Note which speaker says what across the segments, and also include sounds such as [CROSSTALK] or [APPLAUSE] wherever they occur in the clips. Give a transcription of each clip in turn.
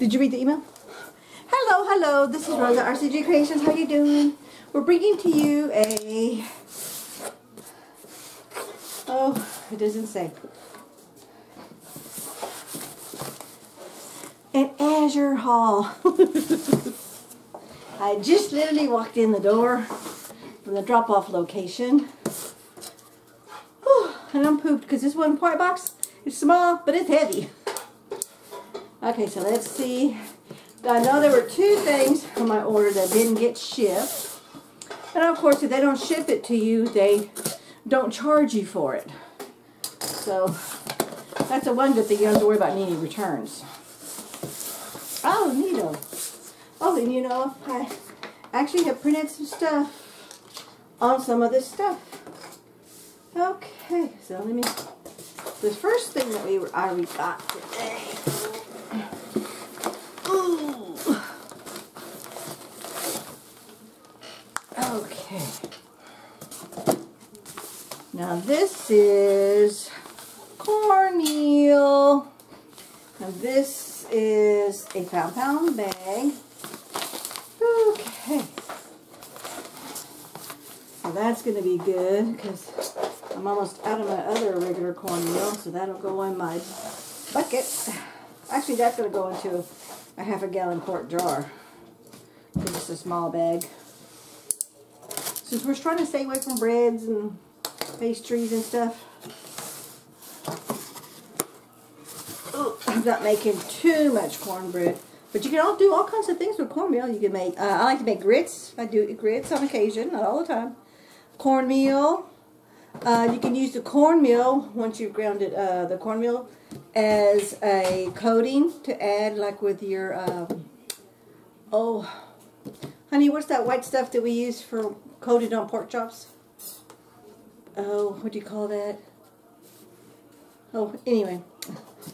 Speaker 1: Did you read the email? Hello, hello. This is Rosa RCG Kreations. How you doing? We're bringing to you a oh, it doesn't say an Azure haul. [LAUGHS] I just literally walked in the door from the drop-off location. Whew, and I'm pooped because this one part box is small, but it's heavy. Okay, so let's see. I know there were two things on my order that didn't get shipped. And of course, if they don't ship it to you, they don't charge you for it. So, that's a one good thing. You don't have to worry about any returns. Oh, neato. Oh, and you know, I actually have printed some stuff on some of this stuff. Okay, so let me, the first thing that we were, I we got today Okay. Now this is cornmeal. And this is a pound pound bag. Okay. So that's going to be good because I'm almost out of my other regular cornmeal. So that'll go in my bucket. Actually, that's going to go into a half a gallon quart jar. It's a small bag. Since we're trying to stay away from breads and pastries and stuff. Ooh, I'm not making too much cornbread. But you can all do all kinds of things with cornmeal. You can make, uh, I like to make grits. I do grits on occasion, not all the time. Cornmeal. Uh, you can use the cornmeal, once you've grounded uh, the cornmeal, as a coating to add like with your, um, oh, honey, what's that white stuff that we use for coated on pork chops. Oh, what do you call that? Oh, anyway.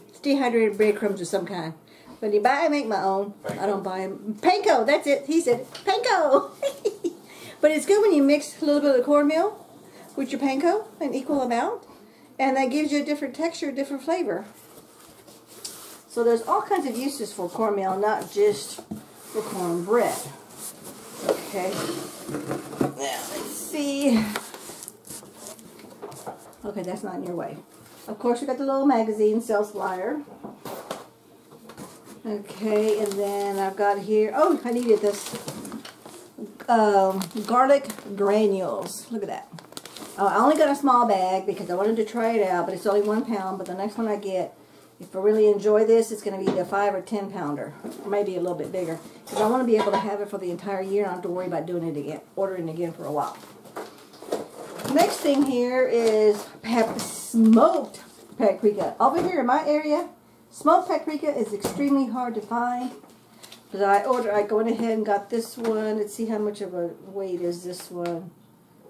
Speaker 1: It's dehydrated breadcrumbs of some kind. When you buy, I make my own. Panko. I don't buy them. Panko, that's it. He said, panko. [LAUGHS] but it's good when you mix a little bit of cornmeal with your panko, an equal amount. And that gives you a different texture, different flavor. So there's all kinds of uses for cornmeal, not just for cornbread. Okay. Now, let's see. Okay, that's not in your way. Of course, we got the little magazine, sales flyer. Okay, and then I've got here, oh, I needed this. Um, garlic granules. Look at that. Oh, I only got a small bag because I wanted to try it out, but it's only one pound. But the next one I get if I really enjoy this, it's going to be a 5 or 10 pounder, or maybe a little bit bigger. Because I want to be able to have it for the entire year I don't have to worry about doing it again, ordering again for a while. Next thing here is pep smoked paprika. Over here in my area, smoked paprika is extremely hard to find. But I ordered, I went ahead and got this one. Let's see how much of a weight is this one.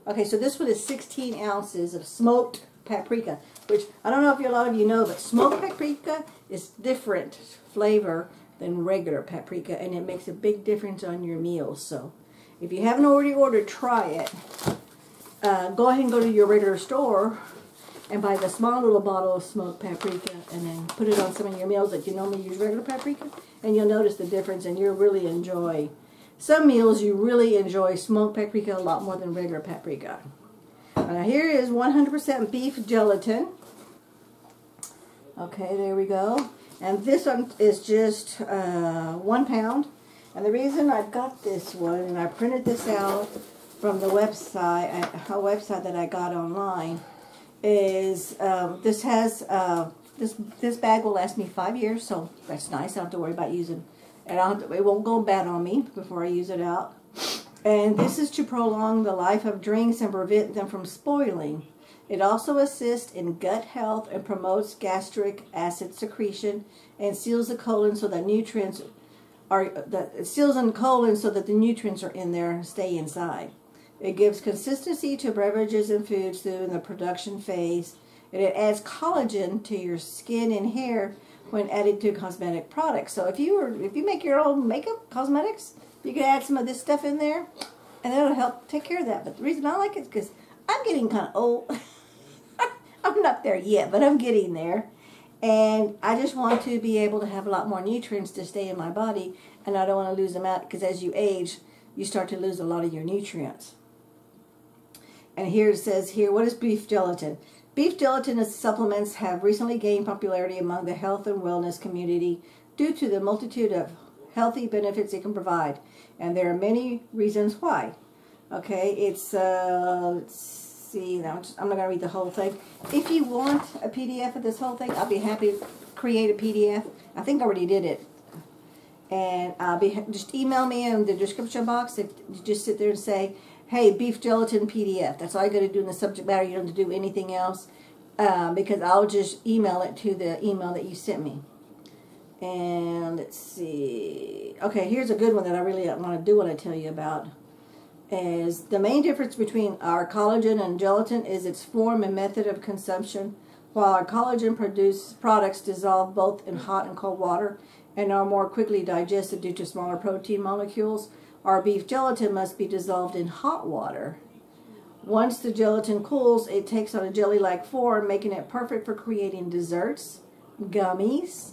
Speaker 1: Okay, so this one is 16 ounces of smoked paprika which I don't know if a lot of you know, but smoked paprika is different flavor than regular paprika, and it makes a big difference on your meals. So if you haven't already ordered, try it. Uh, go ahead and go to your regular store and buy the small little bottle of smoked paprika and then put it on some of your meals that you normally use regular paprika, and you'll notice the difference, and you'll really enjoy some meals you really enjoy smoked paprika a lot more than regular paprika. Now here is 100% beef gelatin. Okay, there we go. And this one is just uh, one pound. And the reason I've got this one, and I printed this out from the website, a website that I got online, is um, this has, uh, this this bag will last me five years, so that's nice. I don't have to worry about using, and I to, it won't go bad on me before I use it out. And this is to prolong the life of drinks and prevent them from spoiling. It also assists in gut health and promotes gastric acid secretion and seals the colon so that nutrients are that it seals the colon so that the nutrients are in there and stay inside. It gives consistency to beverages and foods through the production phase, and it adds collagen to your skin and hair when added to cosmetic products. So if you were if you make your own makeup cosmetics, you can add some of this stuff in there, and it'll help take care of that. But the reason I like it is because I'm getting kind of old. [LAUGHS] I'm not there yet, but I'm getting there. And I just want to be able to have a lot more nutrients to stay in my body, and I don't want to lose them out because as you age, you start to lose a lot of your nutrients. And here it says here, what is beef gelatin? Beef gelatin supplements have recently gained popularity among the health and wellness community due to the multitude of healthy benefits it can provide. And there are many reasons why. Okay, it's, uh, let's see, now I'm, not going to read the whole thing. If you want a PDF of this whole thing, I'll be happy to create a PDF. I think I already did it. And I'll be, just email me in the description box. If you just sit there and say, hey, beef gelatin PDF. That's all you got to do in the subject matter. You don't have to do anything else um, because I'll just email it to the email that you sent me. And let's see. Okay, here's a good one that I really want to do want to tell you about. Is the main difference between our collagen and gelatin is its form and method of consumption. While our collagen produce products dissolve both in hot and cold water and are more quickly digested due to smaller protein molecules, our beef gelatin must be dissolved in hot water. Once the gelatin cools, it takes on a jelly-like form, making it perfect for creating desserts, gummies,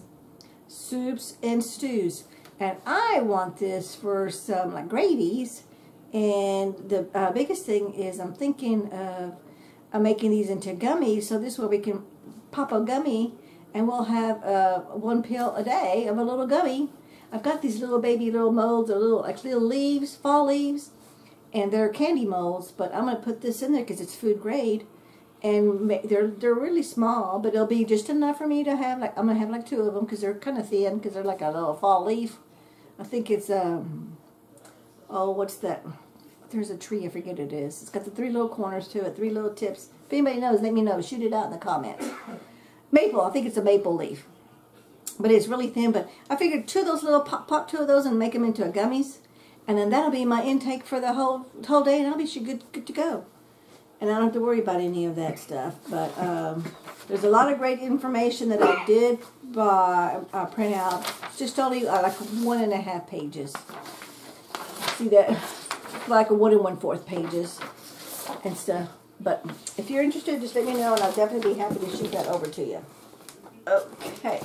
Speaker 1: soups, and stews. And I want this for some like gravies. And the uh, biggest thing is I'm thinking of uh, making these into gummies. So this way we can pop a gummy and we'll have uh, one pill a day of a little gummy I've got these little baby little molds, or little like little leaves, fall leaves, and they're candy molds. But I'm gonna put this in there because it's food grade, and they're they're really small, but it'll be just enough for me to have like I'm gonna have like two of them because they're kind of thin because they're like a little fall leaf. I think it's um oh what's that? There's a tree I forget it is. It's got the three little corners to it, three little tips. If anybody knows, let me know. Shoot it out in the comments. [COUGHS] Maple, I think it's a maple leaf but it's really thin. But I figured two of those little pop, pop two of those and make them into a gummies, and then that'll be my intake for the whole whole day, and I'll be good good to go. And I don't have to worry about any of that stuff. But um, there's a lot of great information that I did buy, uh, print out. It's just only uh, like one and a half pages. See that? Like a one and one fourth pages and stuff. But if you're interested, just let me know, and I'll definitely be happy to shoot that over to you. Okay.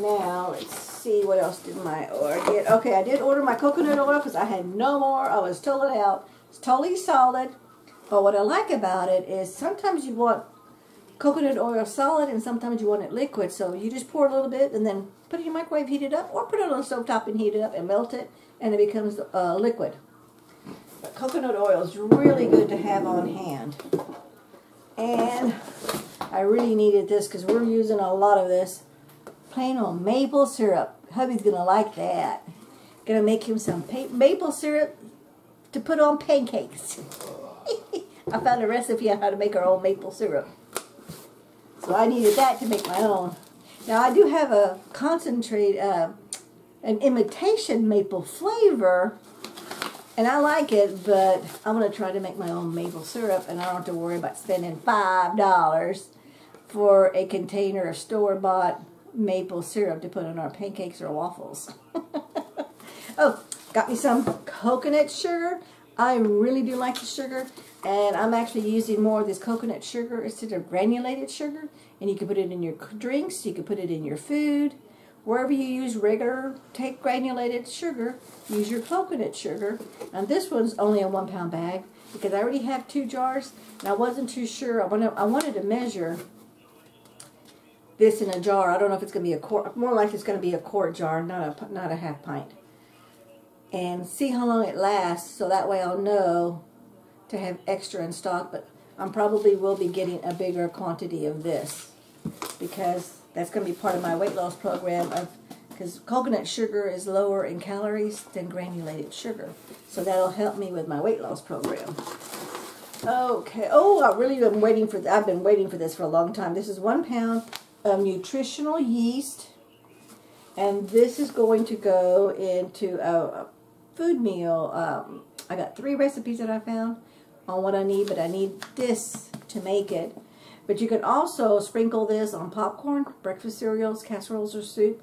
Speaker 1: Now, let's see, what else did my order get? Okay, I did order my coconut oil because I had no more. I was it out. It's totally solid. But what I like about it is sometimes you want coconut oil solid and sometimes you want it liquid. So you just pour a little bit and then put it in your microwave, heat it up, or put it on the stove top and heat it up and melt it, and it becomes uh, liquid. But coconut oil is really good to have on hand. And I really needed this because we're using a lot of this plain old maple syrup. Hubby's going to like that. Going to make him some maple syrup to put on pancakes. [LAUGHS] I found a recipe on how to make our own maple syrup. So I needed that to make my own. Now I do have a concentrate, uh, an imitation maple flavor, and I like it, but I'm going to try to make my own maple syrup, and I don't have to worry about spending $5 for a container of store-bought maple syrup to put on our pancakes or waffles. [LAUGHS] oh, got me some coconut sugar. I really do like the sugar, and I'm actually using more of this coconut sugar instead of granulated sugar. And you can put it in your drinks, you can put it in your food. Wherever you use regular, take granulated sugar, use your coconut sugar. And this one's only a one pound bag because I already have two jars, and I wasn't too sure. I wanted, I wanted to measure this in a jar. I don't know if it's going to be a quart, more like it's going to be a quart jar, not a, not a half pint. And see how long it lasts, so that way I'll know to have extra in stock, but I probably will be getting a bigger quantity of this because that's going to be part of my weight loss program of because coconut sugar is lower in calories than granulated sugar. So that'll help me with my weight loss program. Okay. Oh, I've really been waiting for. I've been waiting for this for a long time. This is one pound of nutritional yeast. And this is going to go into a, food meal. Um, I got three recipes that I found on what I need, but I need this to make it. But you can also sprinkle this on popcorn, breakfast cereals, casseroles, or soup.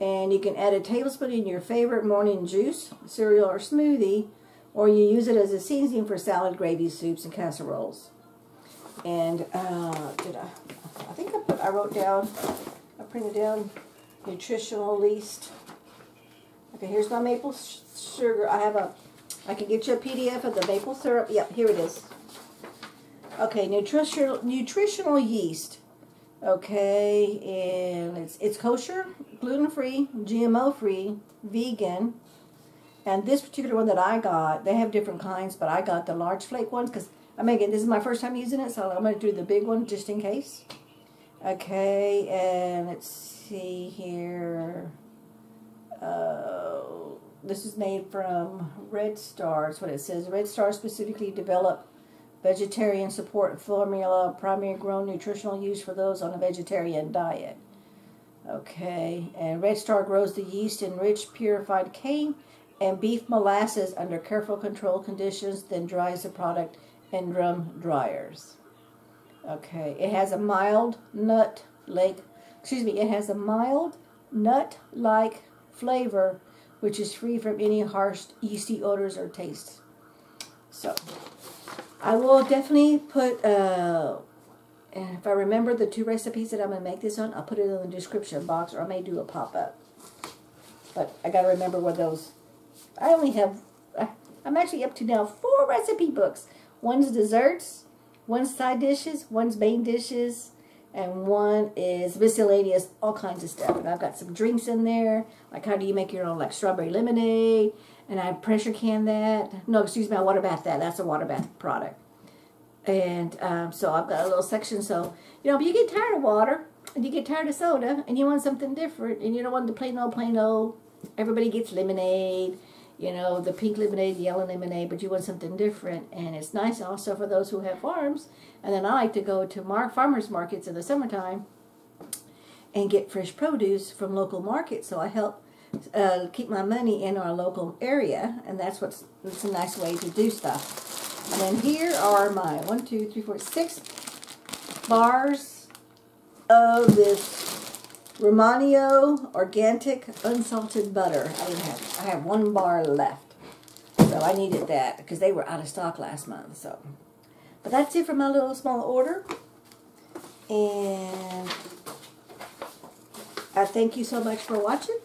Speaker 1: And you can add a tablespoon in your favorite morning juice, cereal, or smoothie, or you use it as a seasoning for salad, gravy, soups, and casseroles. And uh, did I? I think I put, I wrote down, I printed down nutritional yeast. Okay, here's my maple sugar. I have a, I can get you a PDF of the maple syrup. Yep, here it is. Okay, nutritional nutritional yeast. Okay, and it's it's kosher, gluten free, GMO free, vegan. And this particular one that I got, they have different kinds, but I got the large flake ones because I'm making this is my first time using it, so I'm going to do the big one just in case. Okay, and let's see here. Uh, this is made from Red Star. That's what it says. Red Star specifically developed vegetarian support formula, primary grown nutritional use for those on a vegetarian diet. Okay, and Red Star grows the yeast in rich purified cane and beet molasses under careful control conditions, then dries the product in drum dryers. Okay, it has a mild nut like, excuse me, it has a mild nut-like flavor which is free from any harsh yeasty odors or tastes. So, I will definitely put, uh, if I remember the two recipes that I'm going to make this on, I'll put it in the description box, or I may do a pop-up. But I got to remember what those, I only have, I'm actually up to now four recipe books. One's desserts, one's side dishes, one's main dishes, and one is miscellaneous, all kinds of stuff. And I've got some drinks in there, like how do you make your own, like strawberry lemonade, and I pressure can that. No, excuse me, I water bath that. That's a water bath product. And um, so I've got a little section. So, you know, if you get tired of water, and you get tired of soda, and you want something different, and you don't want the plain old, plain old, everybody gets lemonade, you know, the pink lemonade, the yellow lemonade, but you want something different. And it's nice also for those who have farms. And then I like to go to mar farmers markets in the summertime and get fresh produce from local markets. So I help uh, keep my money in our local area. And that's what's it's a nice way to do stuff. And then here are my one, two, three, four, six bars of this Rumiano Organic Unsalted Butter. I have I have one bar left. So I needed that because they were out of stock last month. So, But that's it for my little small order. And I thank you so much for watching.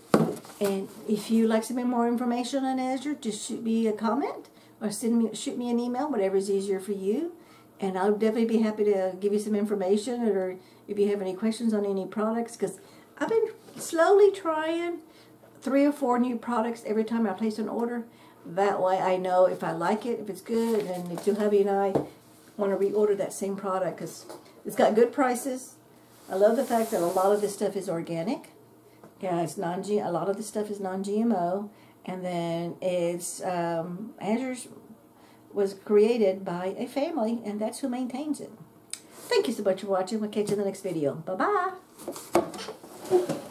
Speaker 1: And if you'd like some more information on Azure, just shoot me a comment or send me shoot me an email, whatever is easier for you. And I'll definitely be happy to give you some information or if you have any questions on any products because I've been slowly trying three or four new products every time I place an order. That way I know if I like it, if it's good, and if Hubby and I want to reorder that same product because it's got good prices. I love the fact that a lot of this stuff is organic. Yeah, it's non -G a lot of this stuff is non-GMO. And then it's, um, Andrews was created by a family, and that's who maintains it. Thank you so much for watching. We'll catch you in the next video. Bye-bye. Thank you.